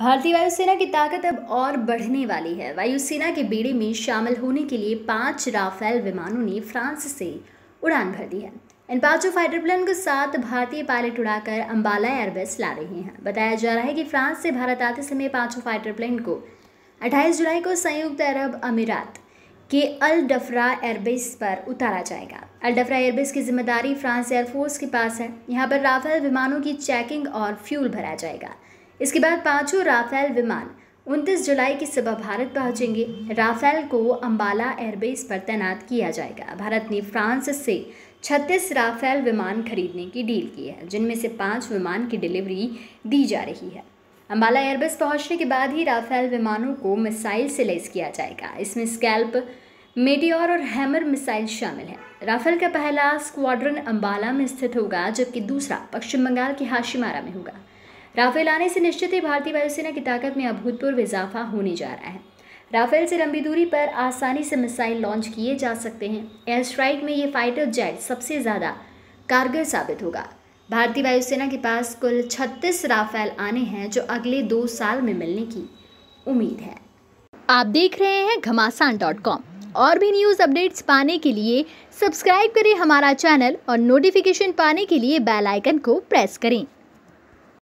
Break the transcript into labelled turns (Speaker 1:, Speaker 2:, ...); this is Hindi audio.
Speaker 1: भारतीय वायुसेना की ताकत अब और बढ़ने वाली है। वायुसेना के बेड़े में शामिल होने के लिए पाँच राफेल विमानों ने फ्रांस से उड़ान भर दी है। इन पाँचों फाइटर प्लेन को सात भारतीय पायलट उड़ाकर अंबाला एयरबेस ला रहे हैं। बताया जा रहा है कि फ्रांस से भारत आते समय पाँचों फाइटर प्लेन को 28 जुलाई को संयुक्त अरब अमीरात के अल डफरा एयरबेस पर उतारा जाएगा। अल डफरा एयरबेस की ज़िम्मेदारी फ्रांस एयरफोर्स के पास है। यहाँ पर राफेल विमानों की चेकिंग और फ्यूल भरा जाएगा। इसके बाद पाँचों राफेल विमान 29 जुलाई की सुबह भारत पहुँचेंगे। राफेल को अंबाला एयरबेस पर तैनात किया जाएगा। भारत ने फ्रांस से 36 राफेल विमान खरीदने की डील की है, जिनमें से पाँच विमान की डिलीवरी दी जा रही है। अंबाला एयरबेस पहुँचने के बाद ही राफेल विमानों को मिसाइल से लेस किया जाएगा। इसमें स्कैल्प, मेटियोर और हैमर मिसाइल शामिल है। राफेल का पहला स्क्वाड्रन अंबाला में स्थित होगा, जबकि दूसरा पश्चिम बंगाल के हाशिमारा में होगा। राफेल आने से निश्चित ही भारतीय वायुसेना की ताकत में अभूतपूर्व इजाफा होने जा रहा है। राफेल से लंबी दूरी पर आसानी से मिसाइल लॉन्च किए जा सकते हैं। एयर स्ट्राइक में ये फाइटर जेट सबसे ज़्यादा कारगर साबित होगा। भारतीय वायुसेना के पास कुल 36 राफेल आने हैं, जो अगले दो साल में मिलने की उम्मीद है।
Speaker 2: आप देख रहे हैं घमासान डॉट कॉम। और भी न्यूज़ अपडेट्स पाने के लिए सब्सक्राइब करें हमारा चैनल और नोटिफिकेशन पाने के लिए बेल आइकन को प्रेस करें।